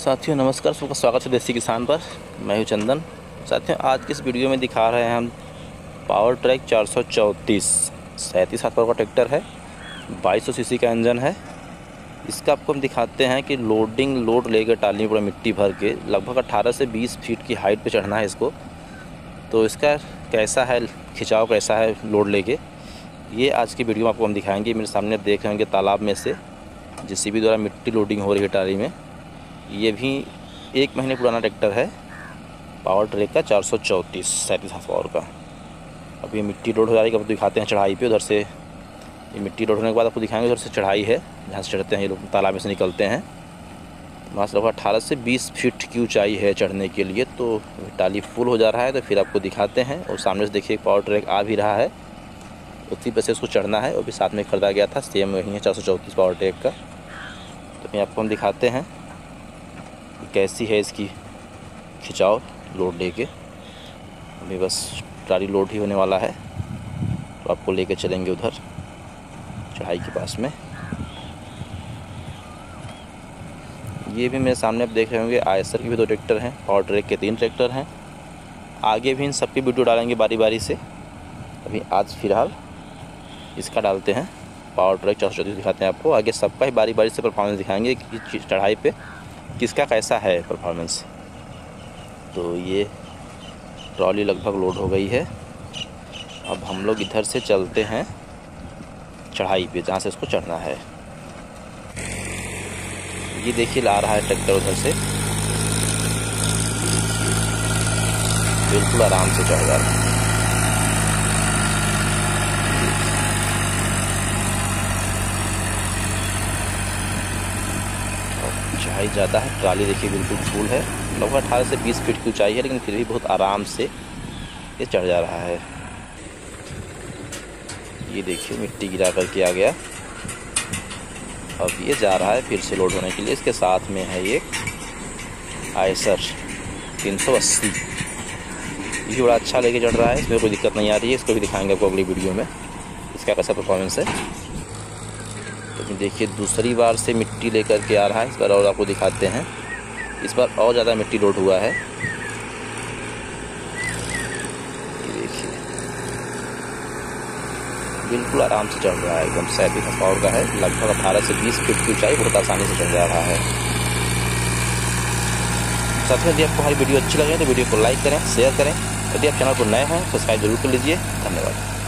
साथियों, नमस्कार। सबका स्वागत है देसी किसान पर। मैं हूँ चंदन। साथियों, आज की इस वीडियो में दिखा रहे हैं हम पावर ट्रैक चार सौ चौंतीस। सैंतीस हाथ पावर का ट्रैक्टर है। बाईस सौ सी का इंजन है। इसका आपको हम दिखाते हैं कि लोडिंग लोड लेकर टाली पूरा मिट्टी भर के। लगभग 18 से 20 फीट की हाइट पर चढ़ना है इसको। तो इसका कैसा है, खिंचाव कैसा है लोड लेके? ये आज की वीडियो में आपको हम दिखाएँगे। मेरे सामने आप देख रहे होंगे तालाब में से, जिस द्वारा मिट्टी लोडिंग हो रही है टाली में। ये भी एक महीने पुराना ट्रैक्टर है। पावर ट्रैक का चार सौ चौंतीस, सैंतीस हाथ पावर का। अब ये मिट्टी रोड हो जा रही है अब दिखाते हैं चढ़ाई पे उधर से। ये मिट्टी रोड होने के बाद आपको दिखाएँगे उधर से चढ़ाई है, जहाँ से चढ़ते हैं ये लोग, तालाब में से निकलते हैं। वहाँ से लगभग अठारह से बीस फीट की ऊंचाई है चढ़ने के लिए तो टाली फुल हो जा रहा है तो फिर आपको दिखाते हैं। और सामने से देखिए पावर ट्रैक आ भी रहा है। उसी पर से उसको चढ़ना है वो भी साथ में खरीदा गया था, सेम वही है, चार सौ चौंतीस पावर ट्रैक का। तो ये आपको हम दिखाते हैं। कैसी है इसकी खिंचाव लोड ले के अभी बस ट्राली लोड ही होने वाला है। तो आपको लेके चलेंगे उधर, चढ़ाई के पास में। ये भी मेरे सामने आप देख रहे होंगे, आयसर के भी दो ट्रैक्टर हैं पावर ट्रैक के तीन ट्रैक्टर हैं। आगे भी इन सबकी वीडियो डालेंगे बारी बारी से। अभी आज फ़िलहाल इसका डालते हैं। पावर ट्रैक चार सौ दिखाते हैं आपको। आगे सबका ही बारी बारी से परफॉर्मेंस दिखाएँगे कि चढ़ाई पे। किसका कैसा है परफॉर्मेंस तो ये ट्रॉली लगभग लोड हो गई है। अब हम लोग इधर से चलते हैं चढ़ाई पे, जहाँ से इसको चढ़ना है। ये देखिए ला रहा है ट्रैक्टर उधर से। बिल्कुल आराम से चढ़ जा रहा है। ऊंचाई ज़्यादा है। ट्राली देखिए बिल्कुल फूल है। लगभग अठारह से बीस फीट की ऊंचाई है, लेकिन फिर भी बहुत आराम से ये चढ़ जा रहा है। ये देखिए, मिट्टी गिरा करके आ गया। अब ये जा रहा है फिर से लोड होने के लिए। इसके साथ में है ये आयसर 380 ये बड़ा अच्छा लेके चढ़ रहा है। इसमें कोई दिक्कत नहीं आ रही है। इसको भी दिखाएँगे आपको अगली वीडियो में। इसका कैसा परफॉर्मेंस है? तो देखिए दूसरी बार से मिट्टी लेकर के आ रहा है। इस बार और आपको दिखाते हैं। इस बार और ज़्यादा मिट्टी लोड हुआ है। देखिए। बिल्कुल आराम से चढ़ रहा है। एकदम सैंतीस पावर का है। लगभग अठारह से बीस फीट की ऊंचाई बहुत आसानी से चढ़ जा रहा है। साथ में यदि आपको हमारी वीडियो अच्छी लगे तो वीडियो को लाइक करें, शेयर करें। यदि आप चैनल को नए हैं, सब्सक्राइब ज़रूर कर लीजिए। धन्यवाद।